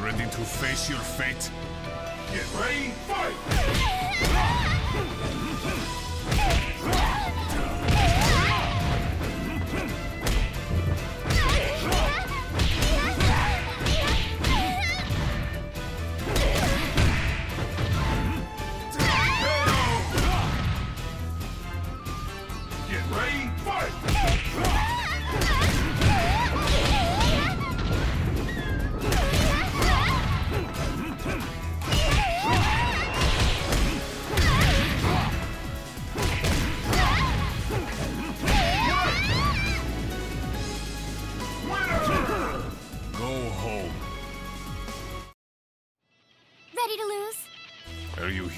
Ready to face your fate? Get ready, fight! Get ready, fight!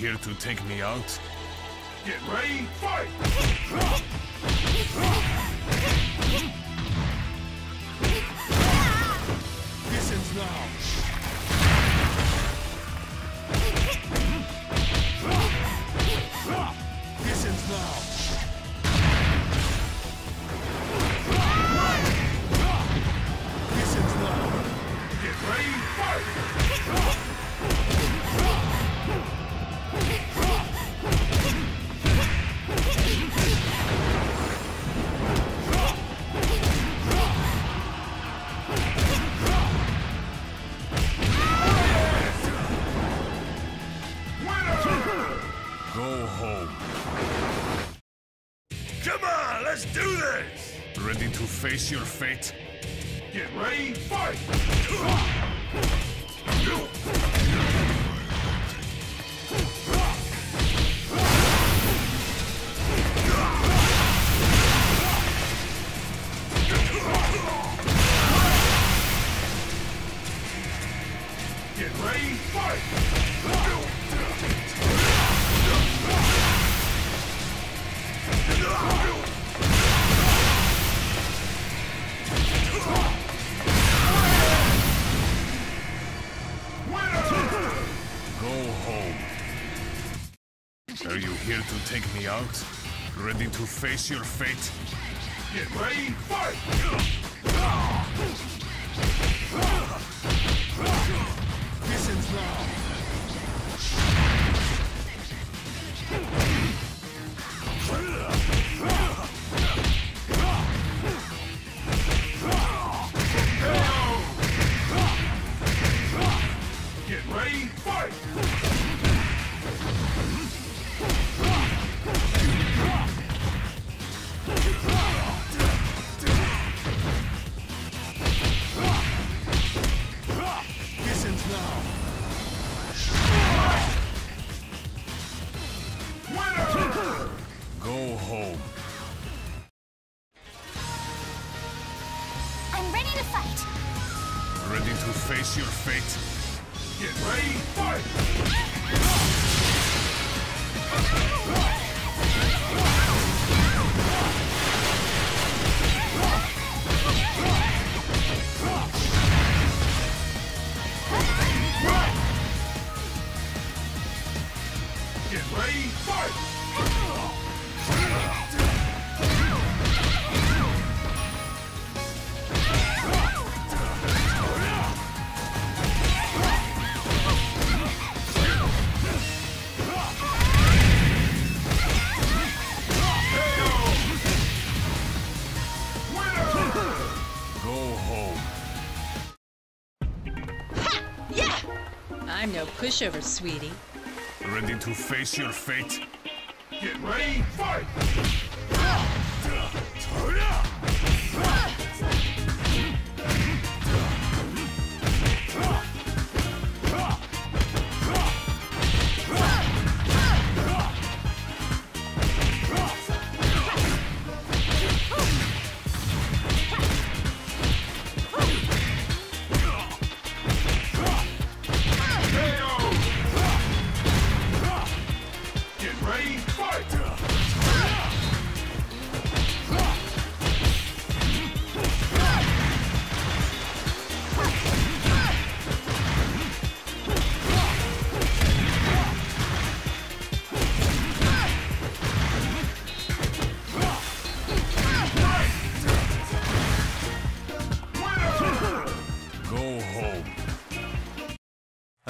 Here to take me out? Get ready, fight! This ends now. Face your fate? Get ready, fight! Get ready, fight! Take me out? Ready to face your fate? Get ready, fight! This ends now. Your fate? Get ready, fight! Get ready, fight! I'm no pushover, sweetie. Ready to face your fate? Get ready, fight!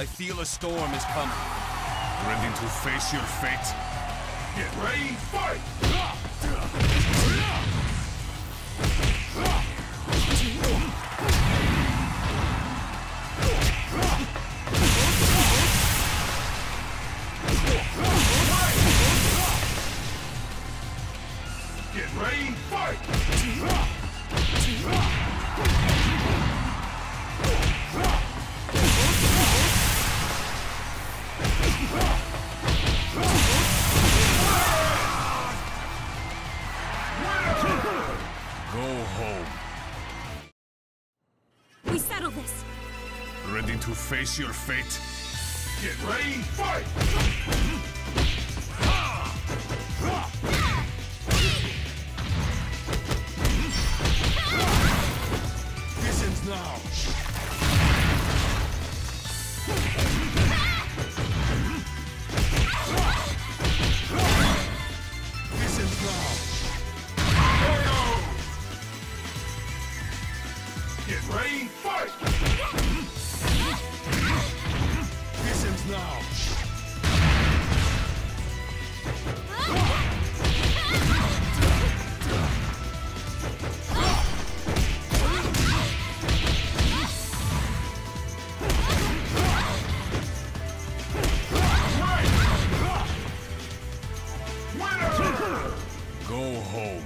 I feel a storm is coming. Ready to face your fate? Get ready, fight! Get settle this. Ready to face your fate? Get ready, fight! This ends now. Get ready, fight! This ends now! Winner! Go home.